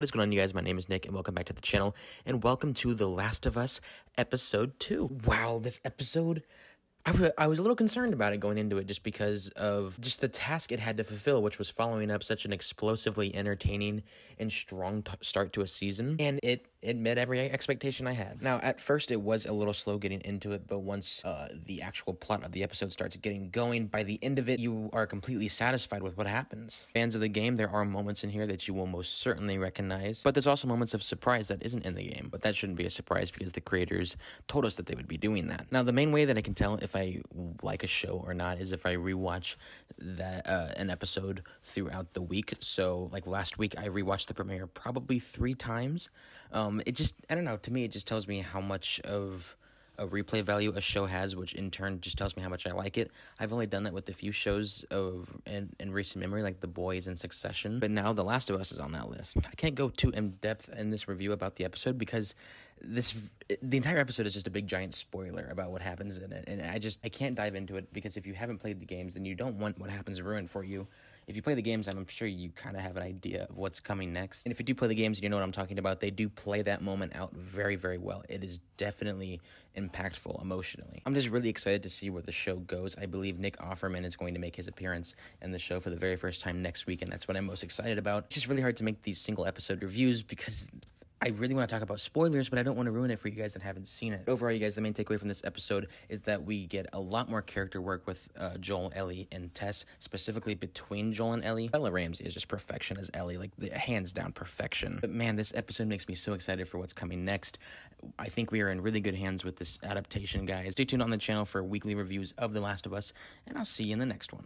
What is going on, you guys? My name is Nick, and welcome back to the channel, and welcome to The Last of Us Episode 2. Wow, this episode I, was a little concerned about it going into it just because of just the task it had to fulfill, which was following up such an explosively entertaining and strong start to a season. And it, it met every expectation I had. Now, at first, it was a little slow getting into it, but once uh, the actual plot of the episode starts getting going, by the end of it, you are completely satisfied with what happens. Fans of the game, there are moments in here that you will most certainly recognize, but there's also moments of surprise that isn't in the game. But that shouldn't be a surprise because the creators told us that they would be doing that. Now, the main way that I can tell if I like a show or not is if I rewatch that uh, an episode throughout the week. So, like last week, I rewatched the premiere probably three times. Um, Um, it just I don't know. To me, it just tells me how much of a replay value a show has, which in turn just tells me how much I like it. I've only done that with a few shows of in, in recent memory, like The Boys and Succession, but now The Last of Us is on that list. I can't go too in depth in this review about the episode because this the entire episode is just a big giant spoiler about what happens in it, and I just I can't dive into it because if you haven't played the games, then you don't want what happens ruined for you if you play the games, I'm sure you kind of have an idea of what's coming next. And if you do play the games you know what I'm talking about, they do play that moment out very, very well. It is definitely impactful emotionally. I'm just really excited to see where the show goes. I believe Nick Offerman is going to make his appearance in the show for the very first time next week, and that's what I'm most excited about. It's just really hard to make these single episode reviews because I really want to talk about spoilers, but I don't want to ruin it for you guys that haven't seen it. Overall, you guys, the main takeaway from this episode is that we get a lot more character work with uh, Joel, Ellie, and Tess, specifically between Joel and Ellie. Bella Ramsey is just perfection as Ellie, like the hands down perfection. But man, this episode makes me so excited for what's coming next. I think we are in really good hands with this adaptation, guys. Stay tuned on the channel for weekly reviews of The Last of Us, and I'll see you in the next one.